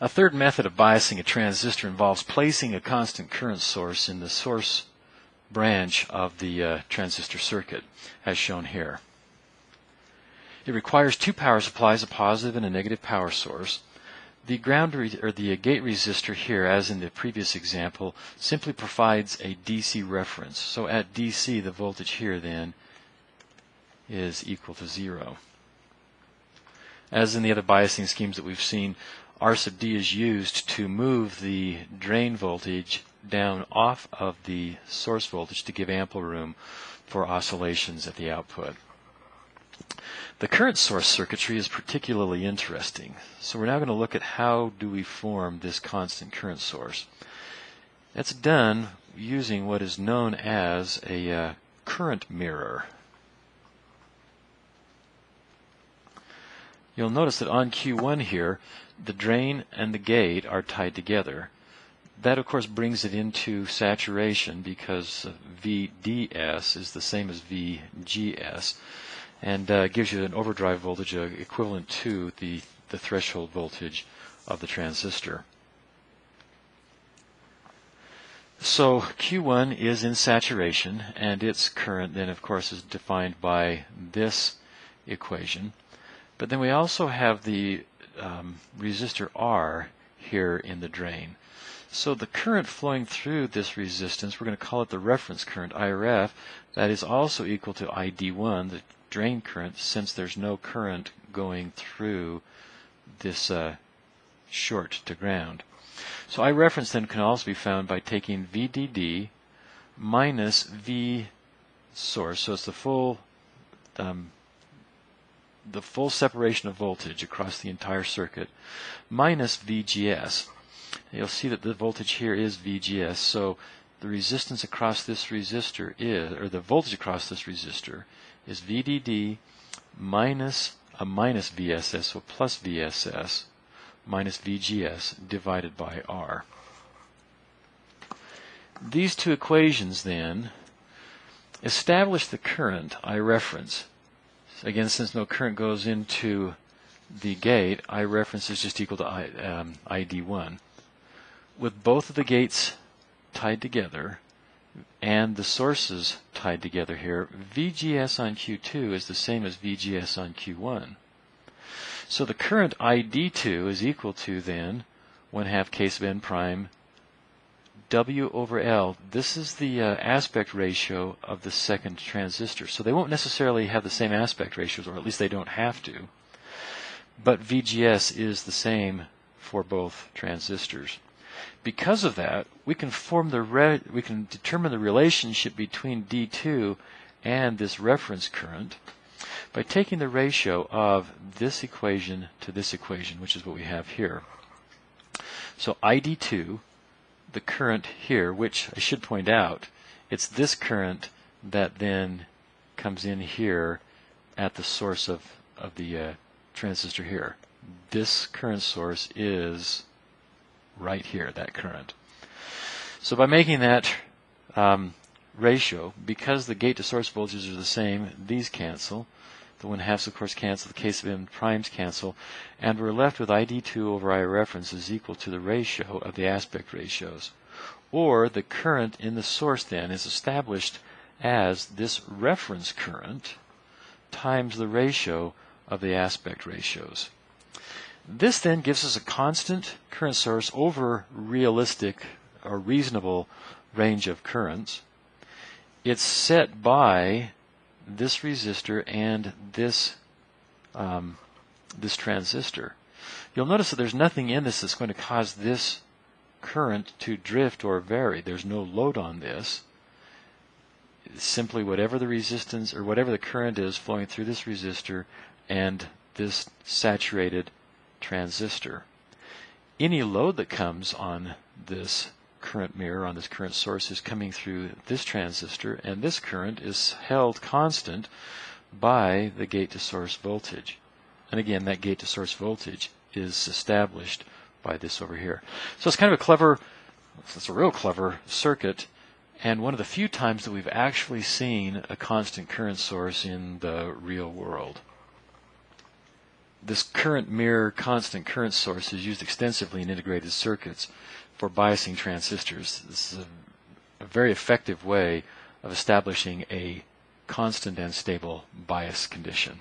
A third method of biasing a transistor involves placing a constant current source in the source branch of the uh, transistor circuit, as shown here. It requires two power supplies, a positive and a negative power source. The ground or the gate resistor here, as in the previous example, simply provides a DC reference. So at DC, the voltage here then is equal to zero. As in the other biasing schemes that we've seen, R sub D is used to move the drain voltage down off of the source voltage to give ample room for oscillations at the output. The current source circuitry is particularly interesting. So we're now going to look at how do we form this constant current source. That's done using what is known as a uh, current mirror. You'll notice that on Q1 here, the drain and the gate are tied together. That, of course, brings it into saturation because VDS is the same as VGS and uh, gives you an overdrive voltage uh, equivalent to the, the threshold voltage of the transistor. So Q1 is in saturation, and its current then, of course, is defined by this equation. But then we also have the um, resistor R here in the drain. So the current flowing through this resistance, we're going to call it the reference current, IRF, that is also equal to ID1, the drain current, since there's no current going through this uh, short to ground. So I reference then can also be found by taking VDD minus V source, so it's the full um, the full separation of voltage across the entire circuit minus VGS. You'll see that the voltage here is VGS, so the resistance across this resistor is, or the voltage across this resistor is VDD minus a minus VSS, so plus VSS minus VGS divided by R. These two equations then establish the current I reference Again, since no current goes into the gate, I reference is just equal to I, um, ID1. With both of the gates tied together and the sources tied together here, VGS on Q2 is the same as VGS on Q1. So the current ID2 is equal to then 1 half K sub n prime W over L, this is the uh, aspect ratio of the second transistor. So they won't necessarily have the same aspect ratios, or at least they don't have to. But VGS is the same for both transistors. Because of that, we can form the we can determine the relationship between D2 and this reference current by taking the ratio of this equation to this equation, which is what we have here. So ID2 the current here, which I should point out, it's this current that then comes in here at the source of, of the uh, transistor here. This current source is right here, that current. So by making that um, ratio, because the gate to source voltages are the same, these cancel. The one halves, of course, cancel. The K sub n primes cancel. And we're left with ID2 over I reference is equal to the ratio of the aspect ratios. Or the current in the source then is established as this reference current times the ratio of the aspect ratios. This then gives us a constant current source over realistic or reasonable range of currents. It's set by this resistor and this um, this transistor. You'll notice that there's nothing in this that's going to cause this current to drift or vary. There's no load on this. It's simply whatever the resistance or whatever the current is flowing through this resistor and this saturated transistor. Any load that comes on this current mirror on this current source is coming through this transistor, and this current is held constant by the gate to source voltage. And again, that gate to source voltage is established by this over here. So it's kind of a clever, it's a real clever circuit, and one of the few times that we've actually seen a constant current source in the real world. This current mirror constant current source is used extensively in integrated circuits for biasing transistors. This is a, a very effective way of establishing a constant and stable bias condition.